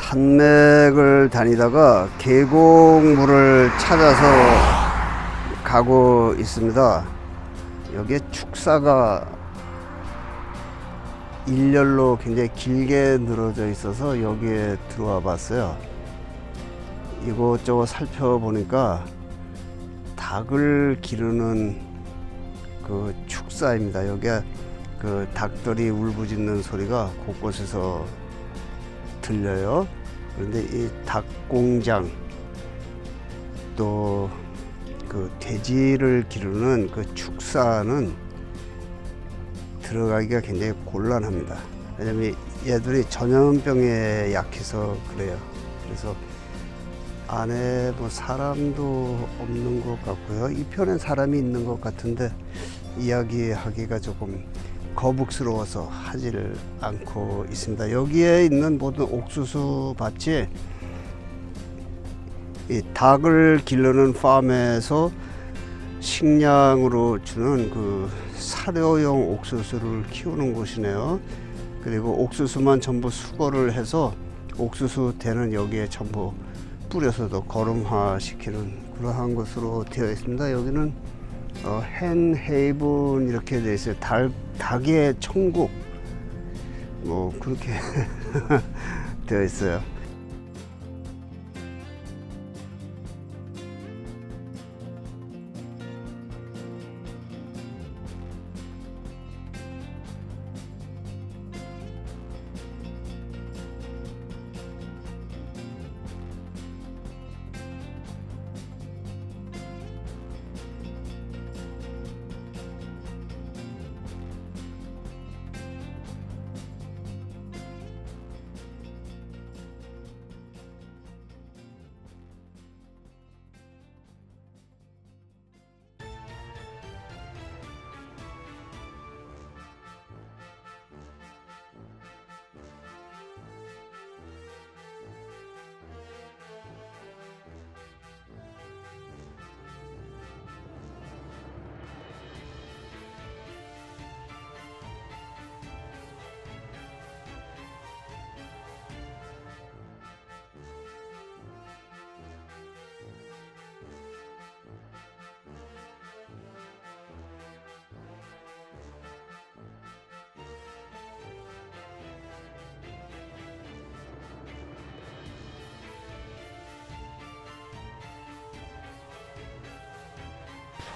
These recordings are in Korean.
산맥을 다니다가 계곡물을 찾아서 가고 있습니다. 여기에 축사가 일렬로 굉장히 길게 늘어져 있어서 여기에 들어와 봤어요. 이곳저곳 살펴보니까 닭을 기르는 그 축사입니다. 여기에 그 닭들이 울부짖는 소리가 곳곳에서 들려요. 그런데 이 닭공장 또 그 돼지를 기르는 그 축사는 들어가기가 굉장히 곤란합니다. 왜냐면 얘들이 전염병에 약해서 그래요. 그래서 안에 뭐 사람도 없는 것 같고요. 이 편엔 사람이 있는 것 같은데 이야기하기가 조금 거북스러워서 하지를 않고 있습니다. 여기에 있는 모든 옥수수 밭이 이 닭을 기르는 팜에서 식량으로 주는 그 사료용 옥수수를 키우는 곳이네요. 그리고 옥수수만 전부 수거를 해서 옥수수 대는 여기에 전부 뿌려서도 거름화 시키는 그러한 것으로 되어 있습니다. 여기는 어, 헨 헤이븐 이렇게 되어 있어요. 닭, 닭의 천국 뭐 그렇게 되어 있어요.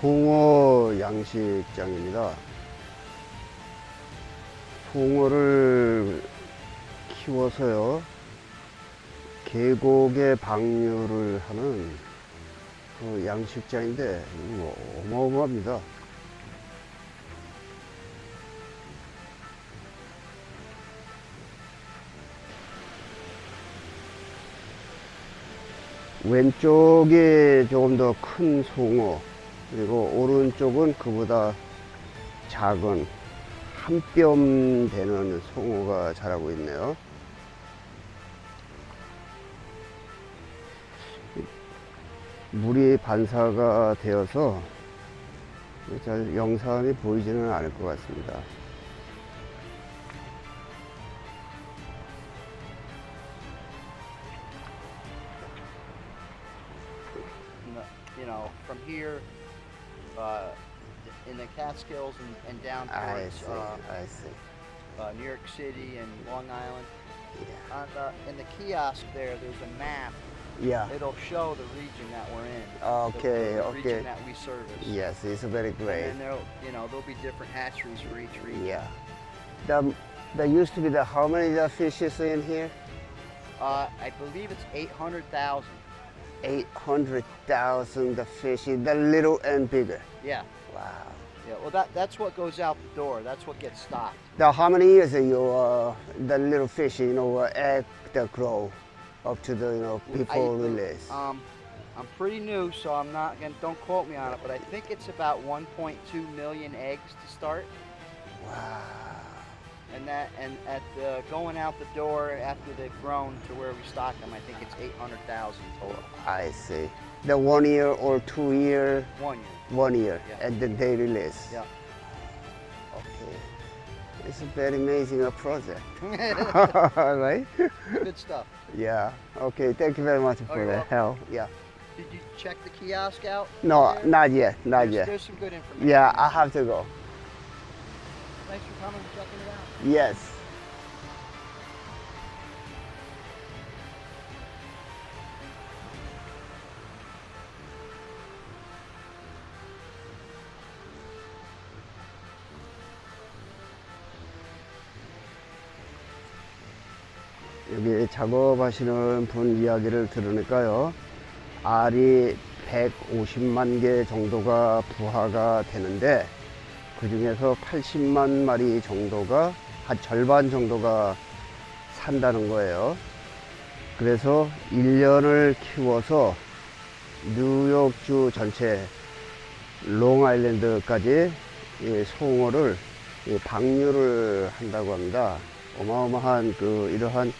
송어 양식장입니다. 송어를 키워서요. 계곡에 방류를 하는 그 양식장인데 어마어마합니다. 왼쪽이 조금 더 큰 송어 그리고 오른쪽은 그보다 작은 한 뼘 되는 송어가 자라고 있네요. 물이 반사가 되어서 잘 영상이 보이지는 않을 것 같습니다. here, uh, in the Catskills and, and down I towards see, uh, I see. uh, New York City and Long Island. Yeah. On the, in the kiosk there, there's a map. Yeah. It'll show the region that we're in. the- Okay, the, okay. Region that we service. Yes, it's very great. And there'll, you know, there'll be different hatcheries for each region. Yeah. The, there used to be the how many the fishes in here? Uh, I believe it's 800,000. 800,000 the fish, the little and bigger. Yeah. Wow. Yeah. Well, that that's what goes out the door. That's what gets stocked. Now, how many years are you, uh, the little fish, you know, uh, egg the grow up to the, you know, people I- release? Um, I'm pretty new, so I'm not gonna. Don't quote me on it, but I think it's about 1.2 million eggs to start, wow. And that and at the, going out the door after they've grown to where we stock them, I think it's 800,000 total. I see. The one year or two year, One year. one year, Yeah. and then they release. Yeah. Okay. It's a very amazing uh, project. right? Good stuff. Yeah. Okay. Thank you very much for you're the welcome. help. Yeah. Did you check the kiosk out? No, there? not yet. Not there's, yet. There's some good information. Yeah, I have to go. Thanks for coming and checking it out. Yes. 여기 작업하시는 분 이야기를 들으니까요. 알이 150만 개 정도가 부화가 되는데 그 중에서 80만 마리 정도가 한 절반 정도가 산다는 거예요. 그래서 1년을 키워서 뉴욕주 전체 롱아일랜드까지 이 송어를 이 방류를 한다고 합니다. 어마어마한 그 이러한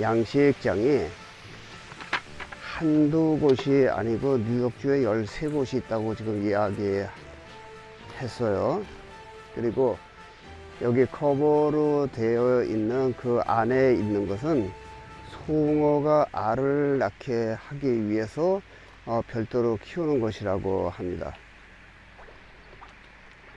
양식장이 한두 곳이 아니고 뉴욕주에 13곳이 있다고 지금 이야기했어요. 그리고 여기 커버로 되어 있는 그 안에 있는 것은 송어가 알을 낳게 하기 위해서 어, 별도로 키우는 것이라고 합니다.